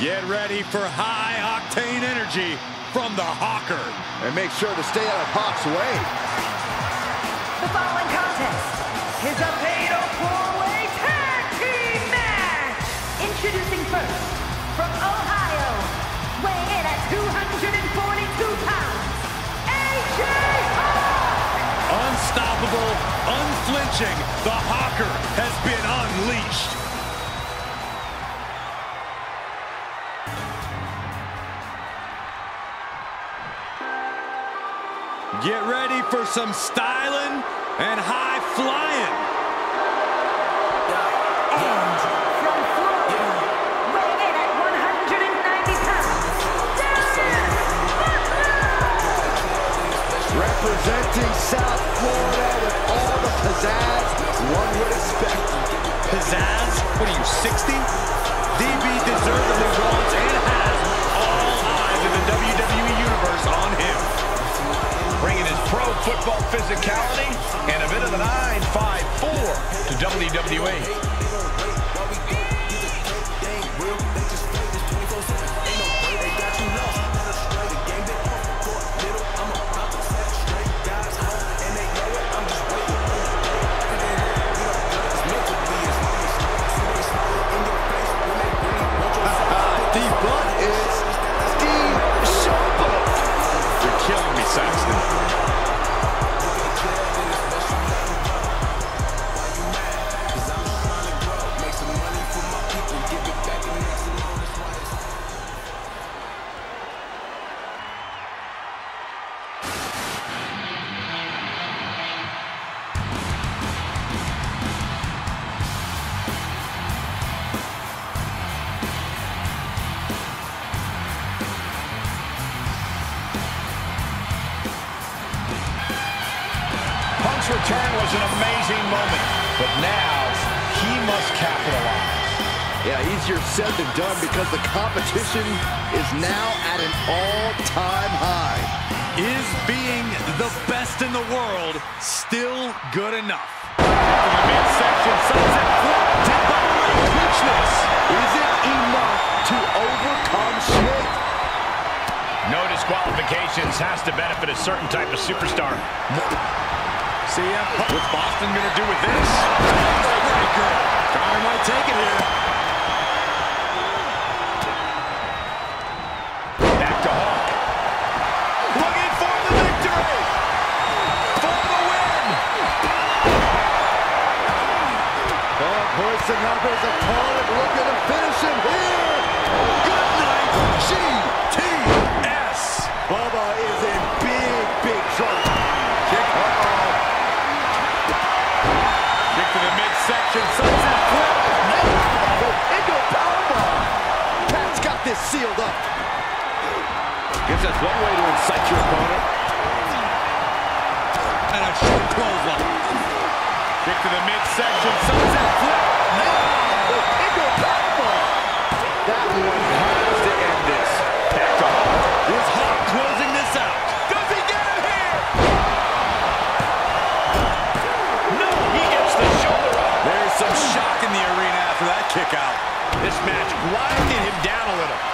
Get ready for high-octane energy from the Hawker. And make sure to stay out of Hawk's way. The following contest is a fatal four-way tag team match. Introducing first, from Ohio, weighing in at 242 pounds, AJ Hawk! Unstoppable, unflinching, the Hawker has been unleashed. Get ready for some styling and high flying. And from Florida, weighing in at 190 pounds, Darius Butler! Representing South Florida with all the pizzazz one would expect. Pizzazz? What are you, 60? DB deservedly wants and has all eyes in the WWE Universe physicality and a bit of the 954 to WWE. Return was an amazing moment, but now he must capitalize. Yeah, easier said than done because the competition is now at an all-time high. Is being the best in the world still good enough? From the midsection, sunset flip to the relinquishness. Is it enough to overcome Schmidt? No disqualifications has to benefit a certain type of superstar. See ya. What's Boston going to do with this? Connor might take it here. Back to Hawk. Looking for the victory. For the win. Opponent looking sealed up. Guess that's one way to incite your opponent. And a short clothesline. Kick to the midsection, sunset flip. Oh, into a powerbomb. That one has to end this. Back to Hawk. Is Hawk closing this out? Does he get it here? No, he gets the shoulder up. There's some shock in the arena after that kick out. This match grinded him down a little.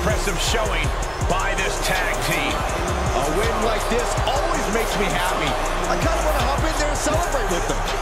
impressive showing by this tag team. A win like this always makes me happy. I kind of want to hop in there and celebrate with them.